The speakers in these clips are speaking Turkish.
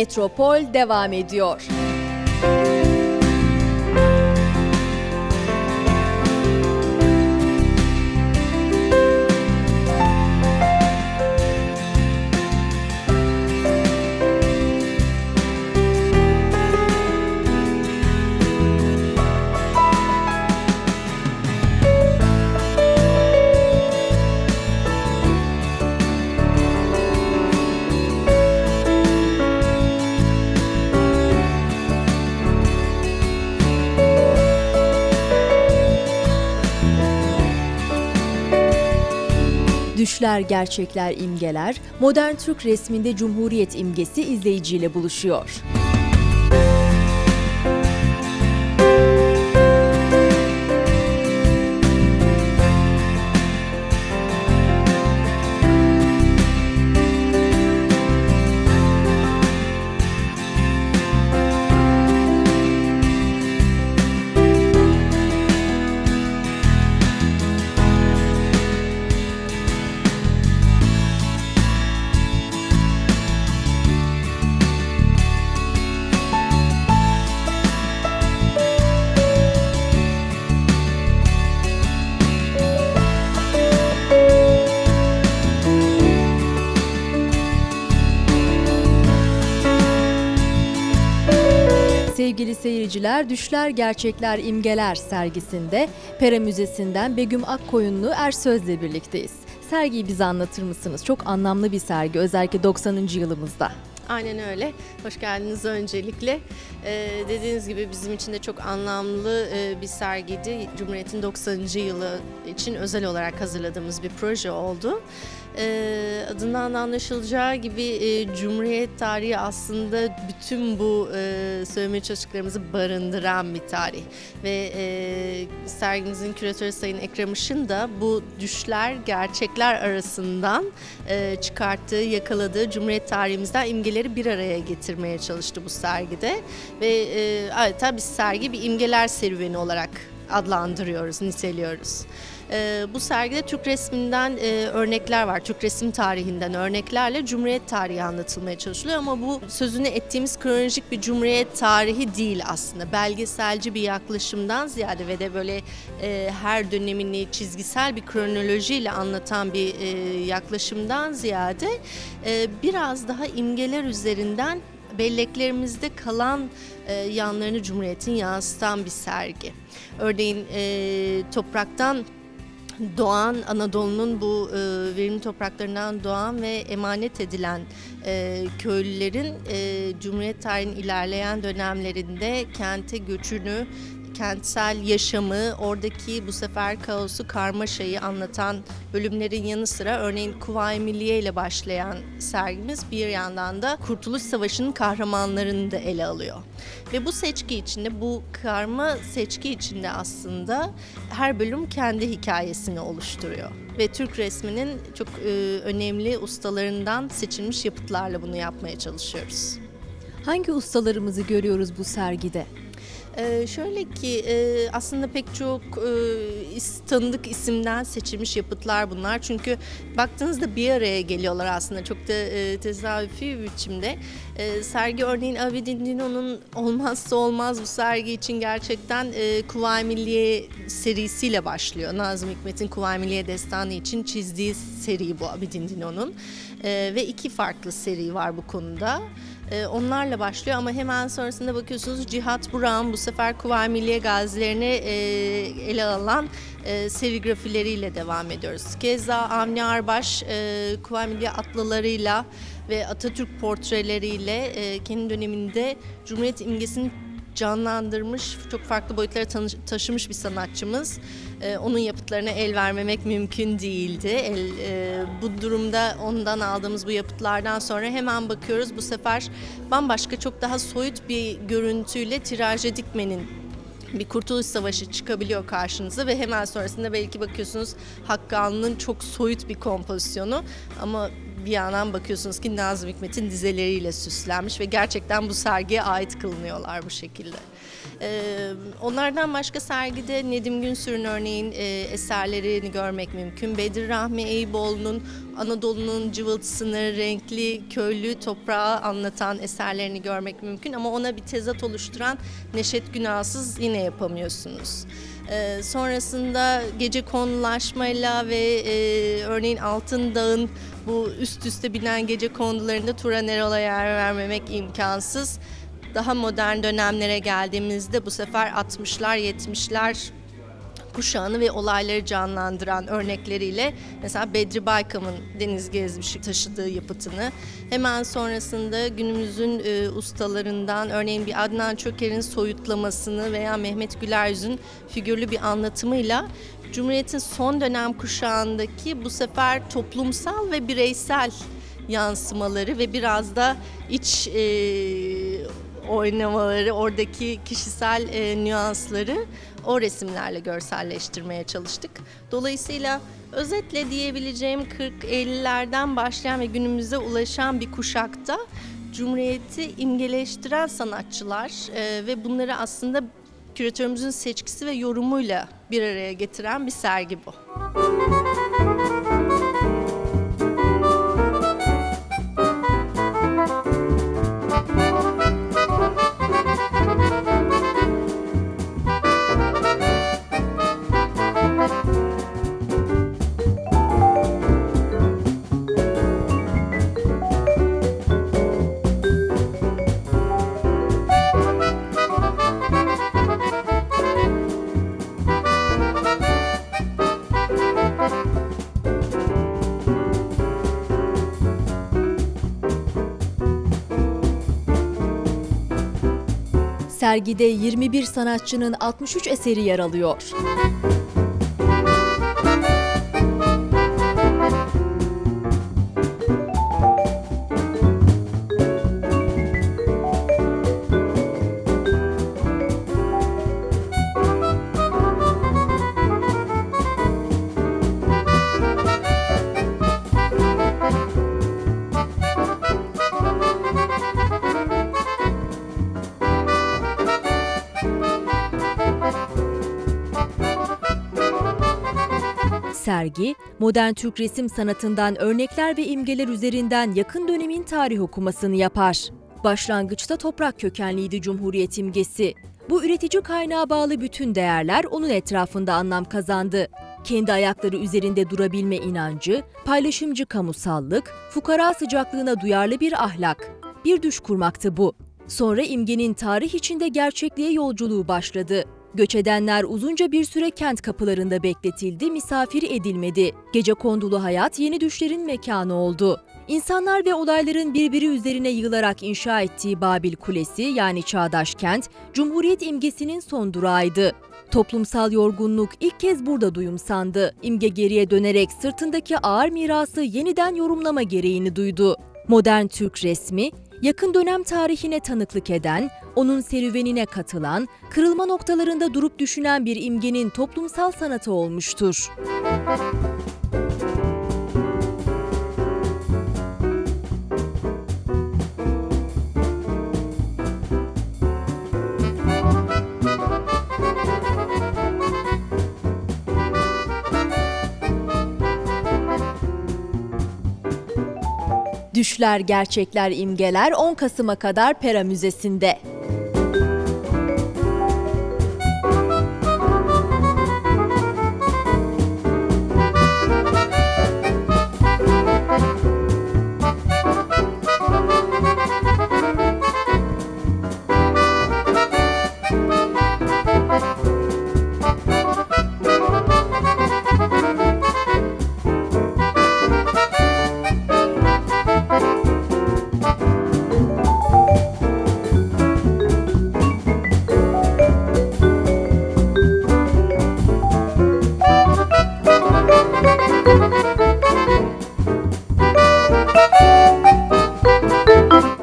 Metropol devam ediyor. Düşler, gerçekler, imgeler, modern Türk resminde Cumhuriyet imgesi izleyiciyle buluşuyor. Sevgili seyirciler, Düşler Gerçekler İmgeler sergisinde Pera Müzesi'nden Begüm Akkoyunlu Ersöz'le birlikteyiz. Sergiyi bize anlatır mısınız? Çok anlamlı bir sergi, özellikle 90. yılımızda. Aynen öyle. Hoş geldiniz öncelikle. Ee, dediğiniz gibi bizim için de çok anlamlı e, bir sergiydi. Cumhuriyet'in 90. yılı için özel olarak hazırladığımız bir proje oldu. Ee, adından da anlaşılacağı gibi e, Cumhuriyet tarihi aslında bütün bu e, söylemeye çalıştıklarımızı barındıran bir tarih. Ve e, sergimizin küratörü Sayın Ekrem Işın da bu düşler gerçekler arasından e, çıkarttığı, yakaladığı Cumhuriyet tarihimizden imgeleri bir araya getirmeye çalıştı bu sergide. Ve e, adeta bir sergi bir imgeler serüveni olarak adlandırıyoruz, niteliyoruz. Ee, bu sergide Türk resminden e, örnekler var. Türk resim tarihinden örneklerle Cumhuriyet tarihi anlatılmaya çalışılıyor ama bu sözünü ettiğimiz kronolojik bir Cumhuriyet tarihi değil aslında. Belgeselci bir yaklaşımdan ziyade ve de böyle e, her dönemini çizgisel bir kronolojiyle anlatan bir e, yaklaşımdan ziyade e, biraz daha imgeler üzerinden belleklerimizde kalan e, yanlarını Cumhuriyet'in yansıtan bir sergi. Örneğin e, topraktan doğan Anadolu'nun bu e, verimli topraklarından doğan ve emanet edilen e, köylülerin e, Cumhuriyet tarihinin ilerleyen dönemlerinde kente göçünü kentsel yaşamı, oradaki bu sefer kaosu, karmaşayı anlatan bölümlerin yanı sıra örneğin Kuvayi Milliye ile başlayan sergimiz bir yandan da Kurtuluş Savaşı'nın kahramanlarını da ele alıyor. Ve bu seçki içinde, bu karma seçki içinde aslında her bölüm kendi hikayesini oluşturuyor. Ve Türk resminin çok e, önemli ustalarından seçilmiş yapıtlarla bunu yapmaya çalışıyoruz. Hangi ustalarımızı görüyoruz bu sergide? Ee, şöyle ki e, aslında pek çok e, is, tanıdık isimden seçilmiş yapıtlar bunlar. Çünkü baktığınızda bir araya geliyorlar aslında çok da e, tesadüfi bir biçimde. E, sergi örneğin Abidin Dino'nun olmazsa olmaz bu sergi için gerçekten e, Kuvayi Milliye serisiyle başlıyor. Nazım Hikmet'in Kuvayi Milliye Destanı için çizdiği seri bu Abidin Dino'nun. E, ve iki farklı seri var bu konuda. E, onlarla başlıyor ama hemen sonrasında bakıyorsunuz Cihat Burak'ın bu sefer Kuvayi Milliye gazilerini e, ele alan e, serigrafileriyle devam ediyoruz. Keza Avni Arbaş e, Kuvayi Milliye atlılarıyla ve Atatürk portreleriyle e, kendi döneminde Cumhuriyet imgesini canlandırmış, çok farklı boyutlara taşımış bir sanatçımız. Ee, onun yapıtlarına el vermemek mümkün değildi. El, e, bu durumda ondan aldığımız bu yapıtlardan sonra hemen bakıyoruz bu sefer bambaşka çok daha soyut bir görüntüyle tiraje dikmenin bir kurtuluş savaşı çıkabiliyor karşınıza ve hemen sonrasında belki bakıyorsunuz Hakkı Anlı'nın çok soyut bir kompozisyonu ama bir yandan bakıyorsunuz ki Nazım Hikmet'in dizeleriyle süslenmiş ve gerçekten bu sergiye ait kılınıyorlar bu şekilde. Ee, onlardan başka sergide Nedim Günsür'ün örneğin e, eserlerini görmek mümkün. Bedir Rahmi Eyüboğlu'nun Anadolu'nun cıvıltısını, renkli, köylü toprağı anlatan eserlerini görmek mümkün. Ama ona bir tezat oluşturan Neşet Günahsız yine yapamıyorsunuz. Ee, sonrasında gece konulaşmayla ve e, örneğin Altın Dağ'ın bu üst üste binen gece konularında Turanerol'a yer vermemek imkansız. Daha modern dönemlere geldiğimizde bu sefer 60'lar 70'ler kuşağını ve olayları canlandıran örnekleriyle mesela Bedri Baykam'ın Deniz Gezmiş'i taşıdığı yapıtını hemen sonrasında günümüzün e, ustalarından örneğin bir Adnan Çöker'in soyutlamasını veya Mehmet Güleryüz'ün figürlü bir anlatımıyla Cumhuriyet'in son dönem kuşağındaki bu sefer toplumsal ve bireysel yansımaları ve biraz da iç e, oynamaları, oradaki kişisel e, nüansları o resimlerle görselleştirmeye çalıştık. Dolayısıyla özetle diyebileceğim 40-50'lerden başlayan ve günümüze ulaşan bir kuşakta Cumhuriyeti imgeleştiren sanatçılar e, ve bunları aslında küratörümüzün seçkisi ve yorumuyla bir araya getiren bir sergi bu. Sergide 21 sanatçının 63 eseri yer alıyor. Sergi, modern Türk resim sanatından örnekler ve imgeler üzerinden yakın dönemin tarih okumasını yapar. Başlangıçta toprak kökenliydi Cumhuriyet imgesi. Bu üretici kaynağa bağlı bütün değerler onun etrafında anlam kazandı. Kendi ayakları üzerinde durabilme inancı, paylaşımcı kamusallık, fukara sıcaklığına duyarlı bir ahlak. Bir düş kurmaktı bu. Sonra imgenin tarih içinde gerçekliğe yolculuğu başladı. Göç edenler uzunca bir süre kent kapılarında bekletildi, misafir edilmedi. Gece kondulu hayat yeni düşlerin mekanı oldu. İnsanlar ve olayların birbiri üzerine yığılarak inşa ettiği Babil Kulesi yani çağdaş kent, Cumhuriyet imgesinin son durağıydı. Toplumsal yorgunluk ilk kez burada duyumsandı. İmge geriye dönerek sırtındaki ağır mirası yeniden yorumlama gereğini duydu. Modern Türk resmi, yakın dönem tarihine tanıklık eden, onun serüvenine katılan, kırılma noktalarında durup düşünen bir imgenin toplumsal sanatı olmuştur. Düşler, Gerçekler, İmgeler 10 Kasım'a kadar Pera Müzesi'nde.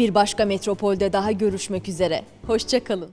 Bir başka metropolde daha görüşmek üzere. Hoşçakalın.